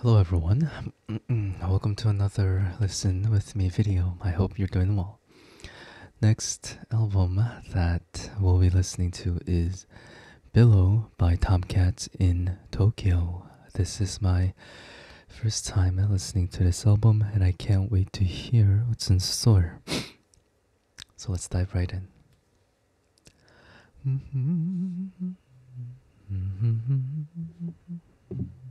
Hello everyone, welcome to another Listen With Me video. I hope you're doing well. Next album that we'll be listening to is Billow by Tomcats in Tokyo. This is my first time listening to this album and I can't wait to hear what's in store. so let's dive right in. Mm -hmm. Mm -hmm.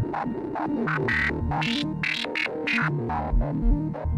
Thank you.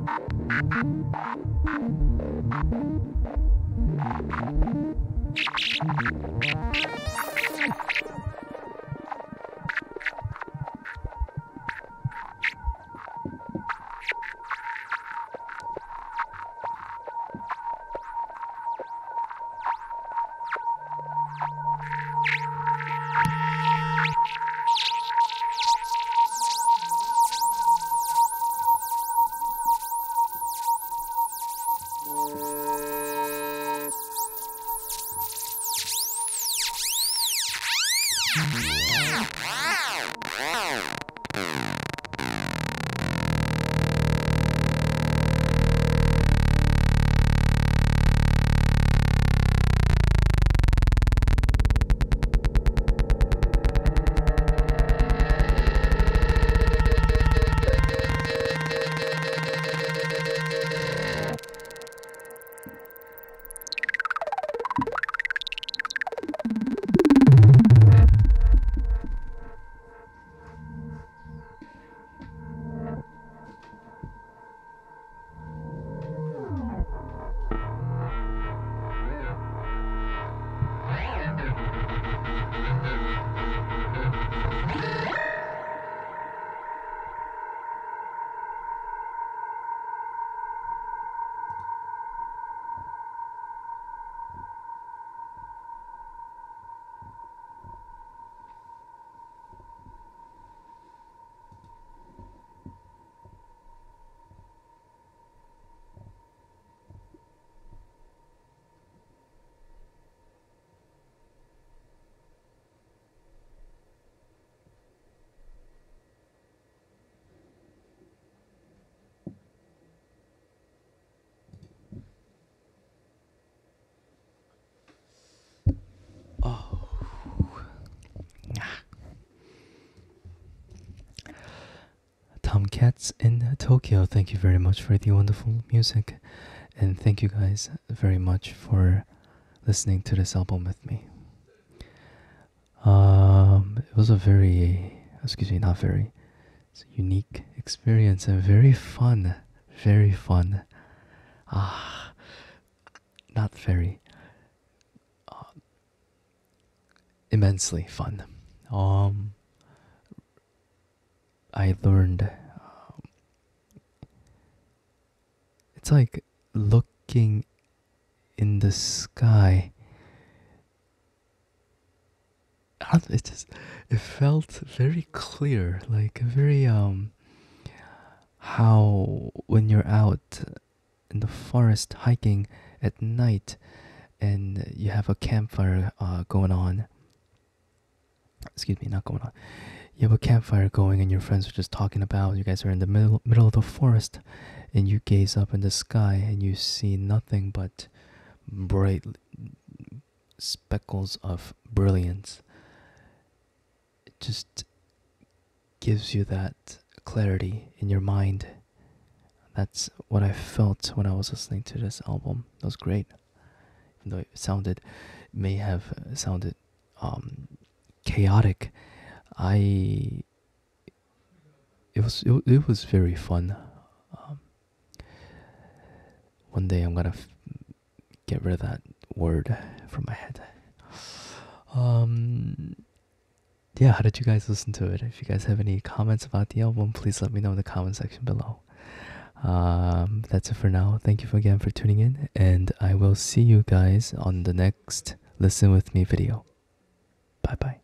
Cats in Tokyo, thank you very much for the wonderful music. And thank you guys very much for listening to this album with me. Um, it was a very, excuse me, not very, it's a unique experience and very fun, very fun. Ah, not very, uh, immensely fun. Um, I learned it's like looking in the sky. It just it felt very clear, like very um how when you're out in the forest hiking at night and you have a campfire uh, going on. Excuse me, not going on. You have a campfire going and your friends are just talking about. You guys are in the middle middle of the forest, and you gaze up in the sky and you see nothing but bright speckles of brilliance. It just gives you that clarity in your mind. That's what I felt when I was listening to this album. It was great. Even though it sounded, may have sounded um, chaotic, I it was it, it was very fun. One day I'm gonna get rid of that word from my head. Um, yeah, how did you guys listen to it? If you guys have any comments about the album, please let me know in the comment section below. Um, that's it for now. Thank you again for tuning in, and I will see you guys on the next Listen With Me video. Bye bye.